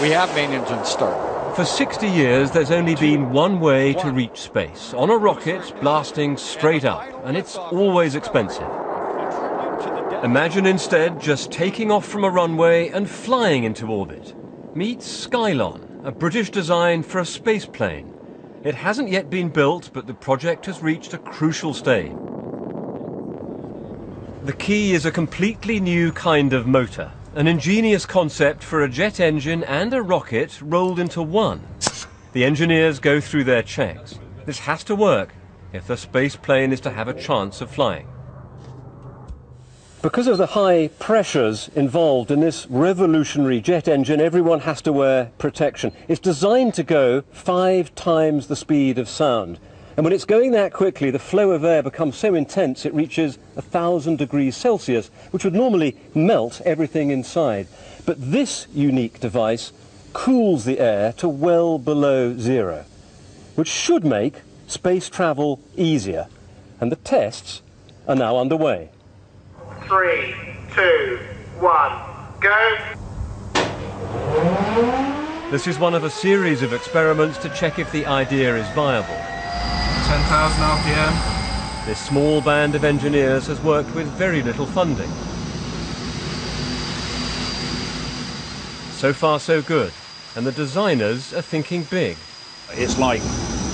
We have main engine start. For 60 years, there's only been one way to reach space on a rocket blasting straight up, and it's always expensive. Imagine instead just taking off from a runway and flying into orbit. Meet Skylon, a British design for a space plane. It hasn't yet been built, but the project has reached a crucial stage. The key is a completely new kind of motor, an ingenious concept for a jet engine and a rocket rolled into one. The engineers go through their checks. This has to work if the space plane is to have a chance of flying. Because of the high pressures involved in this revolutionary jet engine, everyone has to wear protection. It's designed to go five times the speed of sound. And when it's going that quickly, the flow of air becomes so intense it reaches 1,000 degrees Celsius, which would normally melt everything inside. But this unique device cools the air to well below zero, which should make space travel easier. And the tests are now underway. Three, two, one, go. This is one of a series of experiments to check if the idea is viable. 10,000 RPM. This small band of engineers has worked with very little funding. So far so good, and the designers are thinking big. It's like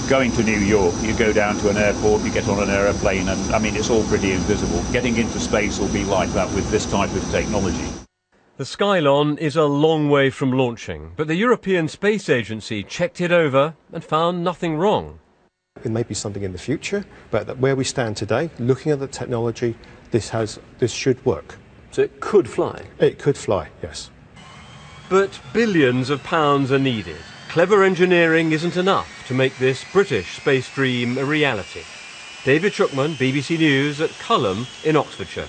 going to New York, you go down to an airport, you get on an aeroplane, and I mean, it's all pretty invisible. Getting into space will be like that with this type of technology. The Skylon is a long way from launching, but the European Space Agency checked it over and found nothing wrong. It may be something in the future, but where we stand today, looking at the technology, this has this should work. So it could fly. It could fly, yes. But billions of pounds are needed. Clever engineering isn't enough to make this British space dream a reality. David Shukman, BBC News at Culham in Oxfordshire.